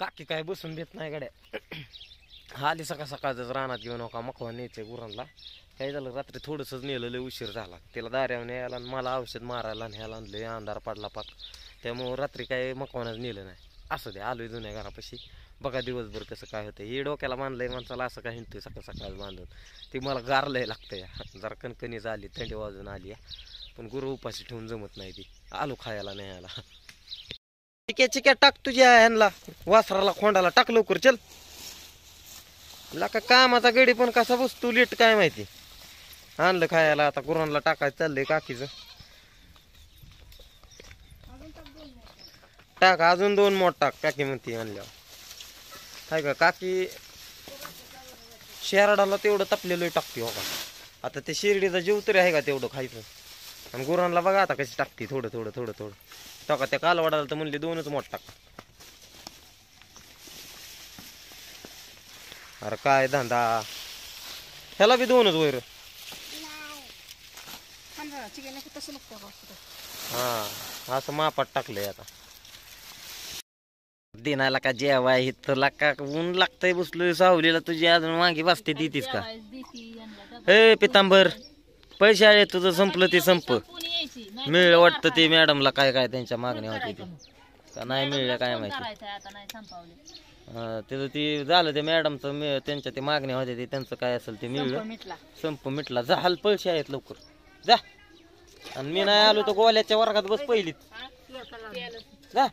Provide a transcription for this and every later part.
काकी काय बसून देत नाही गाड्या. आली सकाळ सकाळच रानात घेऊन नका मकवा न्यायचं गुरांना. काय झालं रात्री थोडंसंच नेलं लय उशीर झाला. तिला दाऱ्यावर न्यायला आणि मला औषध मारायला न्यायला आणलं अंधार पडला पाक. त्यामुळं रात्री काय मकवानच नेलं नाही. असं दे आलोय जुन्या घरापाशी. बघा दिवसभर कसं काय होतं हे डोक्याला बांधलंय माणसाला असं काय हिंडतोय सकाळ सकाळ बांधून. ते मला गारलंय लागतं या जरा कणकणी झाली थंडी वाजून आली. या पण गुरु उपाशी ठेवून जमत नाही ती. आलो खायला न्यायला. चिक्या चिक्या टाक तुझ्या ह्यांना. वासराला खोंडाला टाक लवकर चल. लका कामाचा गडी पण कसा बसतो लेट काय माहिती? आणलं खायला आता गुरांना टाकायचं चाललंय काकीचं. टाक अजून दोन मोठ टाक काकी म्हणते आणल्यावर. हाय का काकी? शेराडाला तेवढं तपलेलं टाकते हो का? आता ते शिर्डीचा जीव तरी आहे का तेवढं खायचं? आणि गुरांना बघा आता कशी टाकते. थोडं थोडं थोडं थोडं. टाका त्या कालवाडाला तर म्हणले दोनच मोठ टाक. अरे काय धंदा. ह्याला बी दोनच वैर. हा असं मापात टाकलंय आता. दिनाला का जेवाय इथं का ऊन लागतंय बसलोय सावलीला तुझी अजून मागे बसते देतीस का? हे पितांबर. पैसे आले तुझं संपलं ते संप. मिळलं वाटतं ते मॅडमला काय काय त्यांच्या मागण्या होती ते. का नाही मिळल्या काय माहिती. हा, त्याचं ते झालं ते मॅडमचं मी- त्यांच्या ते मागण्या होत्या ते त्यांचं काय असेल ते मिळलं. संप मिटला. जा हल पैसे आहेत लवकर. जा. आणि मी नाही आलो तर गोल्याच्या वर्गात बस पहिलीत. जा.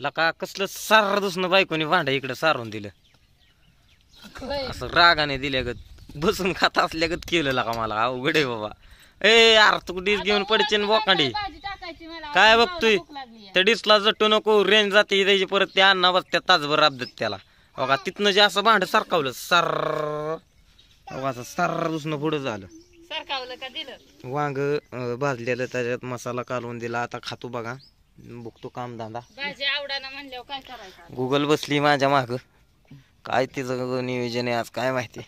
लका कसलं सार दुसणं बायकोनी भांडा इकडे सारून दिलं. असं रागाने दिल्यागत बसून खात असल्यागत केलं लका मला? अवघड आहे बाबा. ए यार तू डिस घेऊन पडचे बोकांडी. काय बघतोय? त्या डिसला जटू नको रेंज जाते त्याची परत ते अन्ना बसत्या तासभर राबदत त्याला. बघा तिथनं जे असं भांड सारखवलं सर बघा असं सर दुसणं पुढं झालं. सरकावलं का दिलं? वांग भाजलेलं त्याच्यात मसाला कालवून दिला. आता खातो बघा. बघतो काम धंदा. करायचं? गुगल बसली माझ्या माग. काय तिचं नियोजन आहे आज काय माहिती?